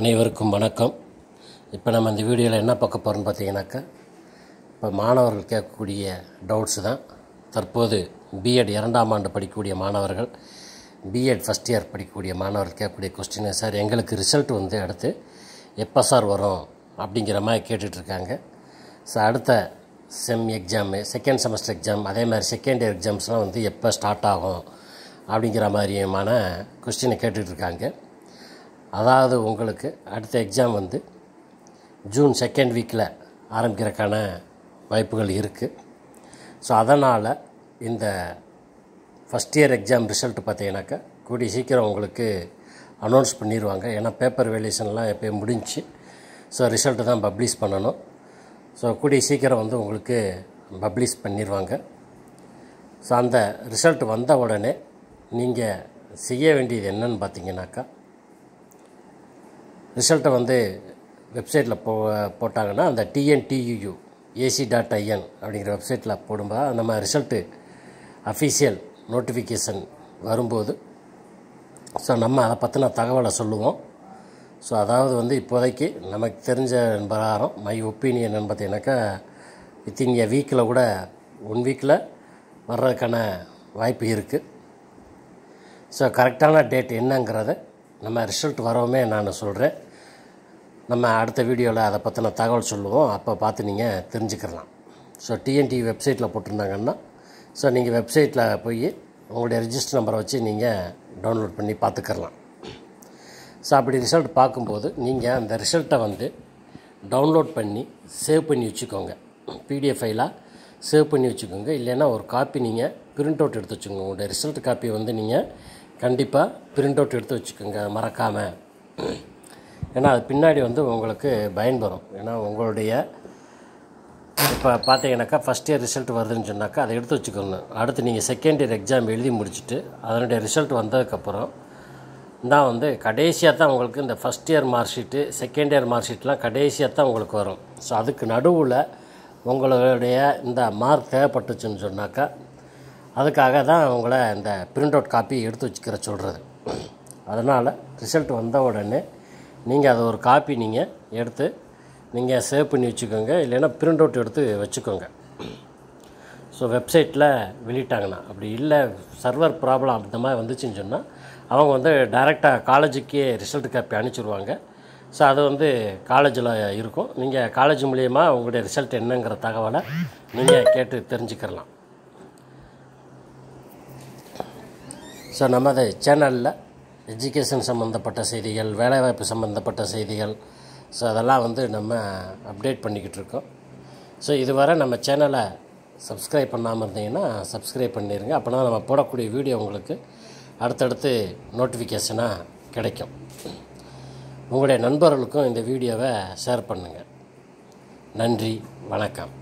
அனைவருக்கும் வணக்கம். இப்போ நம்ம இந்த வீடியோவில் என்ன பார்க்க போகிறோம்னு பார்த்தீங்கன்னாக்கா இப்போ மாணவர்கள் கேட்கக்கூடிய டவுட்ஸ் தான். தற்போது பிஎட் இரண்டாம் ஆண்டு படிக்கக்கூடிய மாணவர்கள் பிஎட் ஃபஸ்ட் இயர் படிக்கக்கூடிய மாணவர்கள் கேட்கக்கூடிய கொஸ்டின் சார் எங்களுக்கு ரிசல்ட் வந்து அடுத்து எப்போ சார் வரும்? அப்படிங்கிற மாதிரி கேட்டுட்ருக்காங்க ஸோ அடுத்த sem exam second semester exam அதே மாதிரி செகண்ட் இயர் எக்ஸாம்ஸ்லாம் வந்து எப்போ ஸ்டார்ட் ஆகும் அப்படிங்கிற மாதிரியான கொஸ்டினை கேட்டுட்ருக்காங்க அதாவது உங்களுக்கு அடுத்த எக்ஸாம் வந்து ஜூன் செகண்ட் வீக்கில் ஆரம்பிக்கிறக்கான வாய்ப்புகள் இருக்குது ஸோ அதனால் இந்த ஃபஸ்ட் இயர் எக்ஸாம் ரிசல்ட் பார்த்தீங்கன்னாக்கா கூடிய சீக்கிரம் உங்களுக்கு அனௌன்ஸ் பண்ணிடுவாங்க ஏன்னா பேப்பர் வேலியூஷன்லாம் எப்போயும் முடிஞ்சு ஸோ ரிசல்ட்டு தான் பப்ளிஷ் பண்ணணும். ஸோ கூடிய சீக்கிரம் வந்து உங்களுக்கு பப்ளிஷ் பண்ணிடுவாங்க ஸோ அந்த ரிசல்ட் வந்த உடனே நீங்கள் செய்ய வேண்டியது என்னன்னு பார்த்தீங்கன்னாக்கா ரிசல்ட்டை வந்து வெப்சைட்டில் போ போட்டாங்கன்னா அந்த டிஎன்டியூயூ ஏசி டாட் ஐஎன் அப்படிங்கிற வெப்சைட்டில் போடும்போது நம்ம ரிசல்ட்டு அஃபீஷியல் நோட்டிஃபிகேஷன் வரும்போது ஸோ நம்ம அதை பற்றின தகவலை சொல்லுவோம். ஸோ அதாவது வந்து இப்போதைக்கு நமக்கு தெரிஞ்ச பிரகாரம் மை ஒப்பீனியன் பார்த்தீங்கன்னாக்கா வித்தின் எ வீக்கில் கூட ஒன் வீக்கில் வர்றதுக்கான வாய்ப்பு இருக்குது ஸோ கரெக்டான டேட் என்னங்கிறத நம்ம ரிசல்ட் வரவுமே நான் சொல்கிறேன் நம்ம அடுத்த வீடியோவில் அதை பற்றின தகவல் சொல்லுவோம். அப்போ பார்த்து நீங்கள் தெரிஞ்சுக்கலாம். ஸோ டிஎன்டி வெப்சைட்டில் போட்டிருந்தாங்கன்னா ஸோ நீங்கள் வெப்சைட்டில் போய் உங்களுடைய ரிஜிஸ்டர் நம்பரை வச்சு நீங்கள் டவுன்லோட் பண்ணி பார்த்துக்கலாம் ஸோ அப்படி ரிசல்ட் பார்க்கும்போது நீங்கள் அந்த ரிசல்ட்டை வந்து டவுன்லோட் பண்ணி சேவ் பண்ணி வச்சுக்கோங்க. பிடிஎஃப் ஃபைலாக சேவ் பண்ணி வச்சுக்கோங்க. இல்லைன்னா ஒரு காப்பி நீங்கள் பிரிண்ட் அவுட் எடுத்து வச்சுக்கோங்க. உங்களுடைய ரிசல்ட் காப்பியை வந்து நீங்கள் கண்டிப்பாக பிரிண்ட் அவுட் எடுத்து வச்சுக்கோங்க மறக்காமல் ஏன்னா அது பின்னாடி வந்து உங்களுக்கு பயன்பெறும் ஏன்னா உங்களுடைய இப்போ பார்த்தீங்கன்னாக்கா ஃபஸ்ட் இயர் ரிசல்ட் வருதுன்னு சொன்னாக்கா அதை எடுத்து வச்சுக்கணும் அடுத்து நீங்கள் செகண்ட் இயர் எக்ஸாம் எழுதி முடிச்சுட்டு அதனுடைய ரிசல்ட் வந்ததுக்கப்புறம் தான் வந்து கடைசியாக தான் உங்களுக்கு இந்த first year mark sheet second year mark ஷீட்லாம் கடைசியாக தான் உங்களுக்கு வரும். ஸோ அதுக்கு நடுவில் உங்களுடைய இந்த மார்க் தேவைப்பட்டுச்சுன்னு சொன்னாக்கா அதுக்காக தான் உங்களை இந்த பிரிண்ட் அவுட் காப்பி எடுத்து வச்சுக்கிற சொல்கிறது அதனால் ரிசல்ட் வந்த உடனே நீங்கள் அதை ஒரு காப்பி நீங்கள் எடுத்து நீங்கள் சேவ் பண்ணி வச்சுக்கோங்க. இல்லைன்னா பிரிண்ட் அவுட் எடுத்து வச்சுக்கோங்க. ஸோ வெப்சைட்டில் வெளியிட்டாங்கன்னா அப்படி இல்லை சர்வர் ப்ராப்ளம் அந்த மாதிரி வந்துச்சுன்னு சொன்னால் அவங்க வந்து டைரெக்டாக காலேஜுக்கே ரிசல்ட் காப்பி அனுப்பிச்சிடுவாங்க ஸோ அது வந்து காலேஜில் இருக்கும். நீங்கள் காலேஜ் மூலியமாக உங்களுடைய ரிசல்ட் என்னங்கிற தகவலை நீங்கள் கேட்டு தெரிஞ்சுக்கலாம் ஸோ நமது சேனலில் எஜுகேஷன் சம்மந்தப்பட்ட செய்திகள் வேலைவாய்ப்பு சம்மந்தப்பட்ட செய்திகள். ஸோ அதெல்லாம் வந்து நம்ம அப்டேட் பண்ணிக்கிட்டு இருக்கோம். ஸோ இதுவரை நம்ம சேனலை சப்ஸ்கிரைப் பண்ணாமல் இருந்தீங்கன்னா சப்ஸ்கிரைப் பண்ணிடுங்க அப்போனா நம்ம போடக்கூடிய வீடியோ உங்களுக்கு அடுத்தடுத்து நோட்டிஃபிகேஷனாக கிடைக்கும். உங்களுடைய நண்பர்களுக்கும் இந்த வீடியோவை ஷேர் பண்ணுங்கள் நன்றி வணக்கம்.